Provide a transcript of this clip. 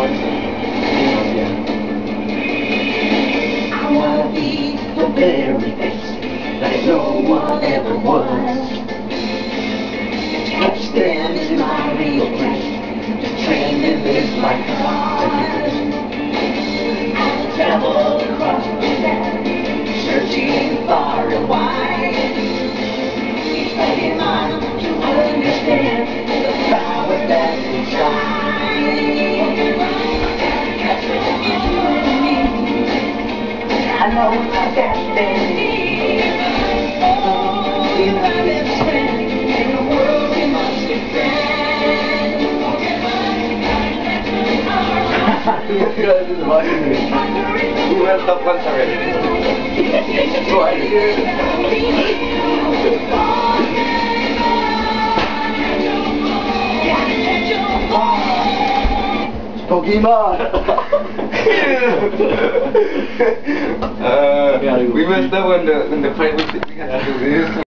I wanna be the very best that no one ever was. Touch them is my real quest, to train in this I'll travel across the land, searching far and wide, to understand. I know my destiny. Oh, we love and stand in a world we must defend. Who will top one already? Pokemon! We messed up when the when the fight was.